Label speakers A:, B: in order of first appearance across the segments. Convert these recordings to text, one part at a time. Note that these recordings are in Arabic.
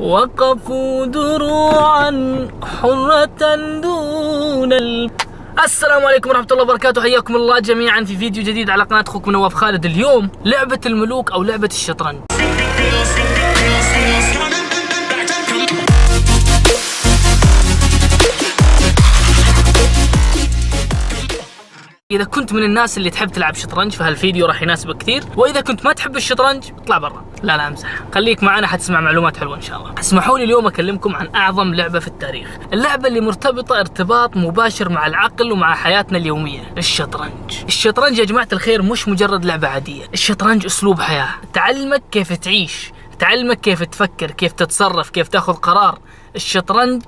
A: وقفوا دروعا حرة دون ال... السلام عليكم ورحمة الله وبركاته. حياكم الله جميعا في فيديو جديد على قناة أخوكم نواف خالد. اليوم لعبة الملوك أو لعبة الشطرنج. إذا كنت من الناس اللي تحب تلعب شطرنج فهالفيديو راح يناسبك كثير. وإذا كنت ما تحب الشطرنج اطلع برا. لا لا امزح خليك معنا حتسمع معلومات حلوة إن شاء الله. اسمحوا لي اليوم أكلمكم عن أعظم لعبة في التاريخ. اللعبة اللي مرتبطة ارتباط مباشر مع العقل ومع حياتنا اليومية الشطرنج. الشطرنج يا جماعة الخير مش مجرد لعبة عادية. الشطرنج أسلوب حياة. تعلمك كيف تعيش تعلمك كيف تفكر كيف تتصرف كيف تأخذ قرار. الشطرنج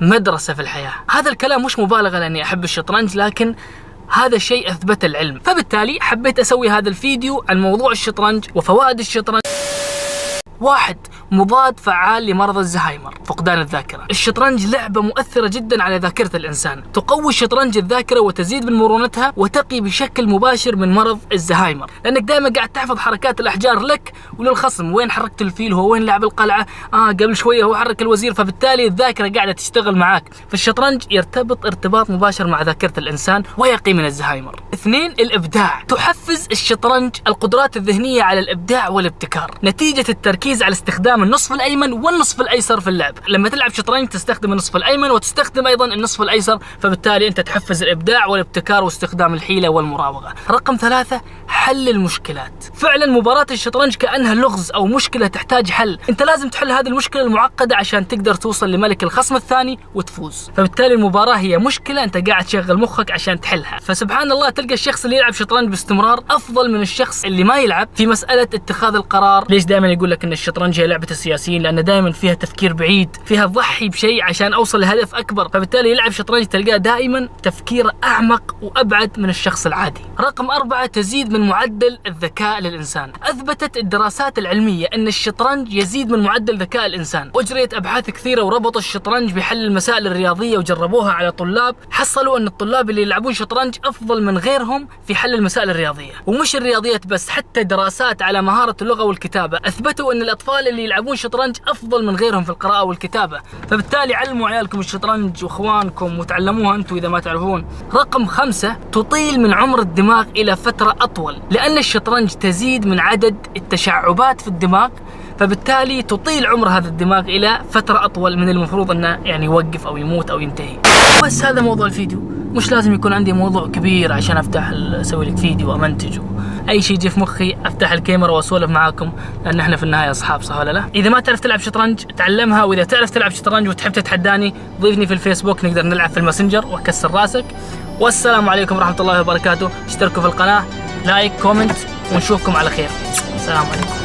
A: مدرسة في الحياة. هذا الكلام مش مبالغة لأني أحب الشطرنج لكن هذا الشيء اثبته العلم. فبالتالي حبيت أسوي هذا الفيديو عن موضوع الشطرنج وفوائد الشطرنج. واحد مضاد فعال لمرض الزهايمر فقدان الذاكرة. الشطرنج لعبة مؤثرة جدا على ذاكرة الإنسان. تقوي الشطرنج الذاكرة وتزيد من مرونتها وتقي بشكل مباشر من مرض الزهايمر. لأنك دائما قاعد تحفظ حركات الأحجار لك وللخصم. وين حركت الفيل هو؟ وين لعب القلعة؟ آه قبل شوية هو حرك الوزير فبالتالي الذاكرة قاعدة تشتغل معاك. فالشطرنج يرتبط ارتباط مباشر مع ذاكرة الإنسان ويقي من الزهايمر. اثنين الإبداع. تحفز الشطرنج القدرات الذهنية على الإبداع والابتكار. نتيجة التركيز على استخدام النصف الأيمن والنصف الأيسر في اللعب. لما تلعب شطرنج تستخدم النصف الأيمن وتستخدم أيضا النصف الأيسر فبالتالي أنت تحفز الإبداع والابتكار واستخدام الحيلة والمراوغة. رقم ثلاثة حل المشكلات. فعلا مباراة الشطرنج كأنها لغز أو مشكلة تحتاج حل. أنت لازم تحل هذه المشكلة المعقدة عشان تقدر توصل لملك الخصم الثاني وتفوز. فبالتالي المباراة هي مشكلة أنت قاعد تشغل مخك عشان تحلها. فسبحان الله تلقى الشخص اللي يلعب شطرنج باستمرار أفضل من الشخص اللي ما يلعب في مسألة اتخاذ القرار. ليش دائما يقول لك أن الشطرنج هي لعبة السياسيين لأن دائما فيها تفكير بعيد فيها ضحي بشيء عشان أوصل لهدف أكبر. فبالتالي يلعب شطرنج تلقاه دائما تفكيره أعمق وأبعد من الشخص العادي. رقم أربعة تزيد من معدل الذكاء للإنسان. أثبتت الدراسات العلمية أن الشطرنج يزيد من معدل ذكاء الإنسان. وأجريت أبحاث كثيرة وربطوا الشطرنج بحل المسائل الرياضية وجربوها على طلاب. حصلوا أن الطلاب اللي يلعبون شطرنج أفضل من غيرهم في حل المسائل الرياضية. ومش الرياضيات بس حتى دراسات على مهارة اللغة والكتابة. أثبتوا أن الأطفال اللي يلعبون شطرنج أفضل من غيرهم في القراءة والكتابة فبالتالي علموا عيالكم الشطرنج وإخوانكم وتعلموها أنتم إذا ما تعرفون رقم خمسة تطيل من عمر الدماغ إلى فترة أطول لأن الشطرنج تزيد من عدد التشعبات في الدماغ فبالتالي تطيل عمر هذا الدماغ إلى فترة أطول من المفروض أنه يعني يوقف أو يموت أو ينتهي. بس هذا موضوع الفيديو، مش لازم يكون عندي موضوع كبير عشان أفتح أسوي لك فيديو وأمنتجه. أي شيء يجي في مخي أفتح الكاميرا وأسولف معاكم لأن إحنا في النهاية أصحاب صح ولا لا؟ إذا ما تعرف تلعب شطرنج تعلمها وإذا تعرف تلعب شطرنج وتحب تتحداني ضيفني في الفيسبوك نقدر نلعب في الماسنجر وأكسر راسك. والسلام عليكم ورحمة الله وبركاته، اشتركوا في القناة، like، comment ونشوفكم على خير. السلام عليكم.